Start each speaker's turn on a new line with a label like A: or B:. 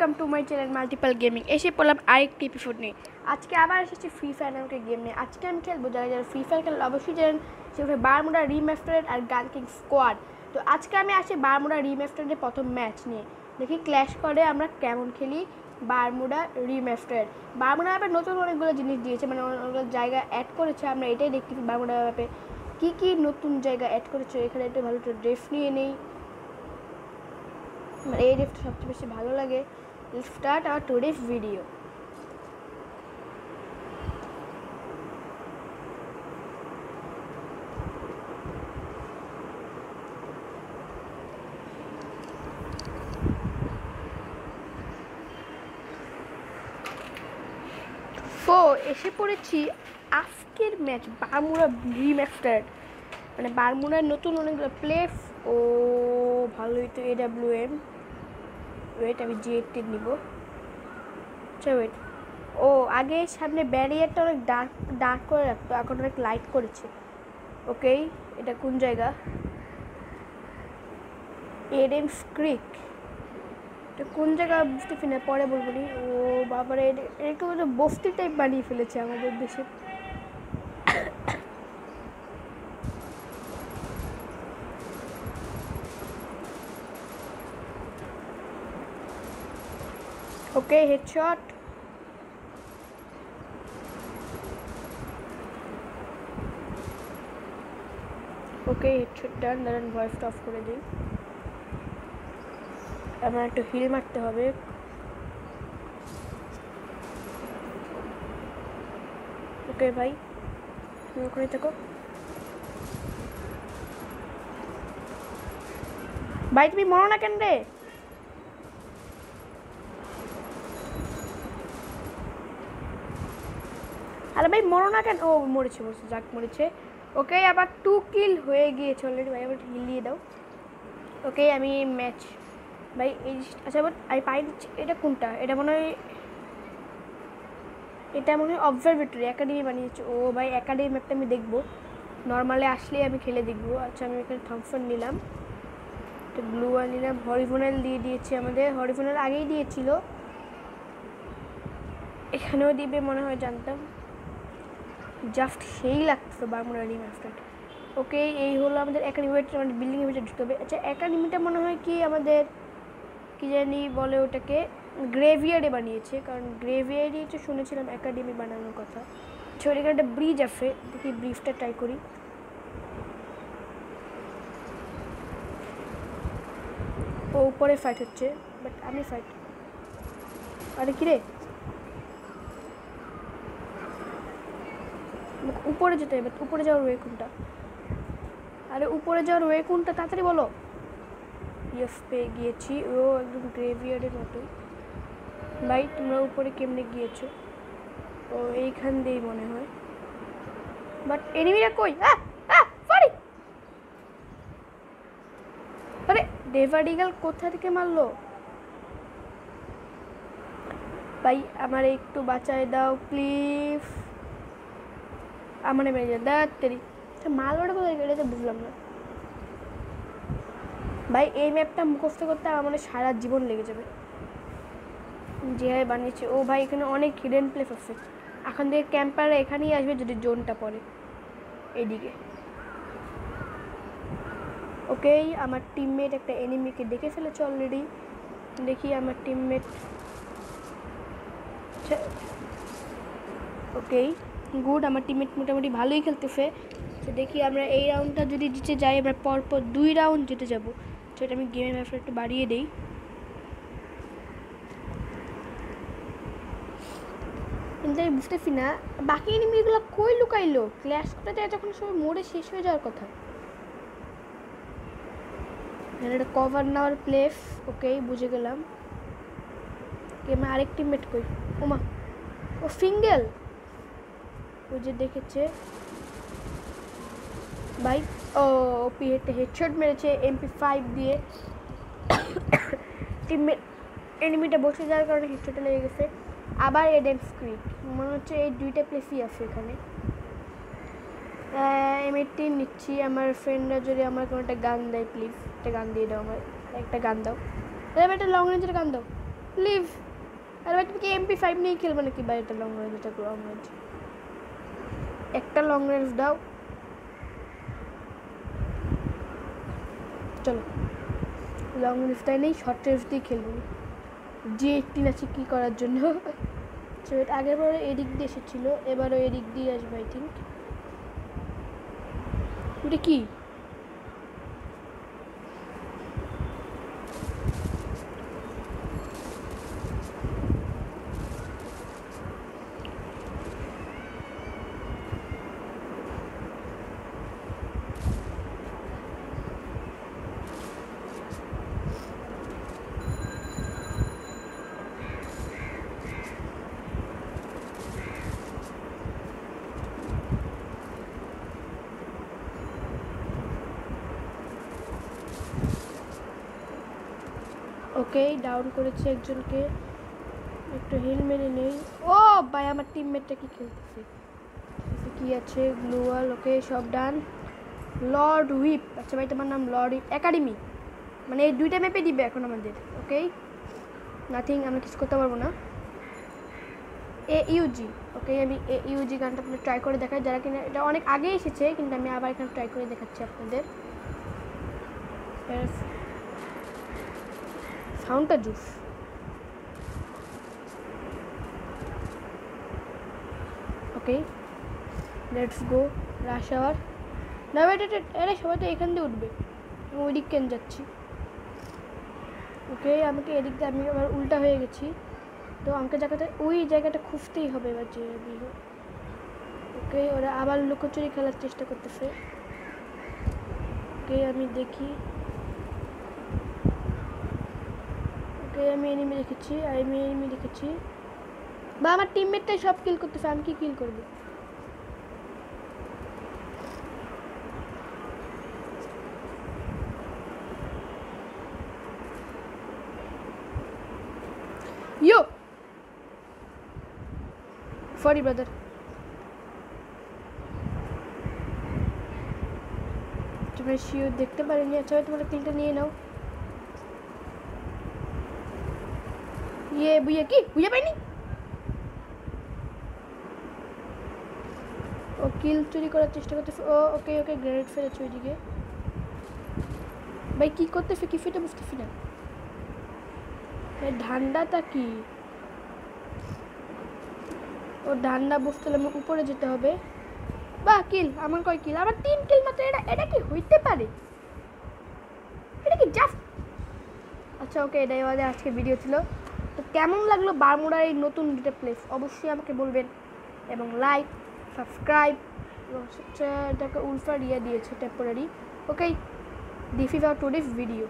A: Welcome to my channel multiple gaming এসে পড়লাম আরেকটি এপিসোড নিয়ে। আজকে আবার এসেছি ফ্রি ফায়ার নামকে গেম নিয়ে। আজকে আমি খেলব, যারা যারা ফ্রি ফায়ার খেলেন অবশ্যই জানেন সেগুলো বারমুডা রিমাস্টারেড আর গান কিং স্কোয়াড তো আজকে আমি আসি বারমুডা রিমাস্টারের প্রথম ম্যাচ নিয়ে। দেখি ক্ল্যাশ করে আমরা কেমন খেলি বারমুডা রিমাস্টারেড বারমুডা ম্যাপে নতুন অনেকগুলো জিনিস দিয়েছে মানে অনেকগুলো জায়গা অ্যাড করেছে, আমরা এটাই দেখতেছি বারমুডা ম্যাপে কী কী নতুন জায়গা অ্যাড করেছে, এখানে একটু ভালো একটু ড্রেস নিয়ে নেই। আমার এই ড্রেসটা সবচেয়ে বেশি ভালো লাগে। স্টার্ট আওয়ার টুডেস ভিডিও ফো এসে পড়েছি আজকের ম্যাচ বারমুড়া রিম্যাস্টার মানে বারমুড়ার নতুন অনেকগুলো প্লেস ও ভালোই তো এ ডাব্লিউ এম ওয়েট আমি জি এইটটি নিব। আচ্ছা ওয়েট ও, আগে সামনে ব্যারিয়ারটা অনেক ডার্ক ডার্ক করে রাখতো, এখন অনেক লাইট করেছে। ওকে এটা কোন জায়গা? এডেন্স ক্রিক এটা কোন জায়গা বুঝতে না, পরে বলব নি। ও, বাবারে, এটা- একটু বস্তি টাইপ বানিয়ে ফেলেছে আমাদের দেশে। ওকে হেডশট ওকে হেডশট ডান দাঁড়ান ভয়েসটা অফ করে দিই আমার একটু হিল মারতে হবে ওকে ভাই তুমি ওখানে থাকো ভাই তুমি মরো না কেন রে আরে ভাই, মরো না কেন? ও মরেছে মরেছে, যাক, মরেছে। ওকে আবার টু কিল হয়ে গিয়েছে অলরেডি ভাই, আবার হিল দিয়ে দাও। ওকে আমি ম্যাচ ভাই, এই আচ্ছা আমি পাই এটা কোনটা? এটা মনে হয় এটা মনে হয় অবজারভেটরি একাডেমি বানিয়েছে। ও ভাই একাডেমি ম্যাপটা আমি দেখব। নর্মালে আসলেই আমি খেলে দেখব। আচ্ছা আমি এখানে থমসন নিলাম। একটা ব্লু আর নিলাম। হরিফোনাল দিয়ে দিয়েছে আমাদের। হরিফোনাল আগেই দিয়েছিল। এখানেও দিবে মনে হয়, জানতাম। জাস্ট সেই লাগতো বারমুড়া রিমাস্টার ওকে, এই হলো আমাদের একাডেমিটা আমাদের বিল্ডিংয়ের ভিতরে ঢুকতে হবে। আচ্ছা একাডেমিটা মনে হয় কি আমাদের, কি জানি বলে ওটাকে গ্রেভিয়ার্ডে বানিয়েছে। কারণ গ্রেভিয়ার্ডে তো শুনেছিলাম একাডেমি বানানোর কথা। আচ্ছা ওর এখানে একটা ব্রিজ আছে। দেখি ব্রিজটা ট্রাই করি। ও, উপরে ফাইট হচ্ছে বাট আমি ফাইট আরে কি রে আমাকে উপরে যেতে হবে, উপরে যাওয়ার ওয়ে কোনটা? আরে উপরে যাওয়ার ওয়ে কোনটা? তাড়াতাড়ি বলো। ইয়েস গিয়েছি। ও একদম গ্রেভিয়ার্ডের মতোই। ভাই, তোমরা উপরে কেমনে গিয়েছো? ও, এইখান দিয়েই মনে হয়। বাট এনিমিরা কই? সরি আরে ডেভারিগাল কোথা থেকে মারলো? ভাই, আমার একটু বাঁচায় দাও প্লিজ আমার মেরে যা দাঁত তেরি। মাল ওটা কোথায় গেলে? বুঝলাম না। ভাই, এই ম্যাপটা মুখস্থ করতে আমার সারা জীবন লেগে যাবে। যেভাবে বানিয়েছে। ও ভাই, এখানে অনেক হিডেন প্লেস আছে। এখন থেকে ক্যাম্পাররা এখানেই আসবে যদি জোনটা পড়ে। এদিকে ওকেই আমার টিমমেট একটা এনিমিকে দেখে ফেলেছে অলরেডি দেখি আমার টিমমেট ওকেই। গুড, আমার টিমমেট মোটামুটি ভালোই খেলতেছে। তো দেখি আমরা এই রাউন্ডটা যদি জিতে যাই, আমরা পরপর দুই রাউন্ড জিতে যাব। সেটা আমি গেমের ব্যাপারে একটু বাড়িয়ে দিই। কিন্তু আমি বুঝতেছি না। বাকি এনিমিগুলো কই লুকাইলো? ক্ল্যাশ করতে যায় যখন সবাই মোড়ে শেষ হয়ে যাওয়ার কথা। একটা কভার নেওয়ার প্লেস ওকেই বুঝে গেলাম। গেমে আরেক টিমমেট কই? ওমা, ও সিঙ্গেল ওই যে দেখেছে, ভাই, ও ওপি হেডে হেডশট মেরেছে এমপি ফাইভ দিয়ে। টিমমেট এনিমিটা বসে যাওয়ার কারণে হেডশটে লেগে গেছে। আবার এডেন স্ক্রিট মনে হচ্ছে এই দুইটা প্লেসই আছে এখানে। এমএটি নিচ্ছি। আমার ফ্রেন্ডরা যদি আমার কোনো একটা গান দেয় প্লিজ একটা গান দিয়ে দাও আমার একটা গান দাও। এবার একটা লং রেঞ্জের গান দাও। লিভ আরে ভাই, তুমি কি এমপি ফাইভ নিয়েই খেলবে নাকি ভাই? এটা লং রেঞ্জ এটা লং রেঞ্জ একটা লং রেঞ্জ দাও। চলো। লং রেঞ্জটাই নেই শর্ট রেঞ্জ দিয়ে খেলব। জি এইটিন আছে কী করার জন্য? আগের বারে এদিক দিয়ে এসেছিল, এবারও এদিক দিয়ে আসবে আই থিঙ্ক ওটা কি? ওকে ডাউন করেছে একজনকে। একটু হিল মেরে নেই। ও, ভাই, আমার টিমমেটটা কি খেলতেছে? কি আছে? গ্লোয়াল ওকে সব ডান লর্ড হুইপ আচ্ছা ভাই, তোমার নাম লর্ড হুইপ একাডেমি মানে এই দুইটা ম্যাপে দিবে এখন আমাদের ওকে নাথিং আমরা কিছু করতে পারব না। এ ইউজি ওকে আমি এ ইউজি গানটা আপনার ট্রাই করে দেখাই। যারা কিনা এটা অনেক আগে এসেছে, কিন্তু আমি আবার এখানে ট্রাই করে দেখাচ্ছি আপনাদের। সাউন্ডটা juice okay let's go rush hour না ওয়েট আরে, সবাই তো এখান দিয়ে উঠবে। আমি ওই দিক কেন যাচ্ছি? ওকে আমাকে এদিক দিয়ে, আমি আবার উল্টা হয়ে গেছি। তো আমাকে জায়গাটা ওই জায়গাটা খুঁজতেই হবে এবার যে ওকে ওরা আবার লুকোচুরি খেলার চেষ্টা করতেছে। ওকে আমি দেখি। ওকে আমি এনিমি রেখেছি আমি এনিমি রেখেছি বা আমার টিমমেটটাই সব কিল করতেছে, আমি কি কিল করব? ইয়ো সরি ব্রাদার তোমরা শিওর দেখতে পারিনি আচ্ছা ভাই তোমরা কিলটা নিয়ে নাও। ইয়ে বুঝে কি বুঝে পাইনি ও কিল চুরি করার চেষ্টা করতেছে। ও ওকে ওকে গ্রেনেড ফেলেছে ওইদিকে। ভাই, কি করতেছে? কি ফিটে বুঝতেছি না? এই ধান্ডাটা কি? ও ধান্ডা বুঝতে হলে আমার উপরে যেতে হবে। বা কিল আমার কয় কিল আমার তিন কিল মাত্র। এটা এটা কি হইতে পারে? এটা কি জাস্ট আচ্ছা ওকে এটাই আমাদের আজকে ভিডিও ছিল। কেমন লাগল বারমুড়ার এই নতুন দুটো প্লেস? অবশ্যই আমাকে বলবেন। এবং লাইক সাবস্ক্রাইব এবং এটাকে উলফা রিয়া দিয়েছে temporary okay this is our today's video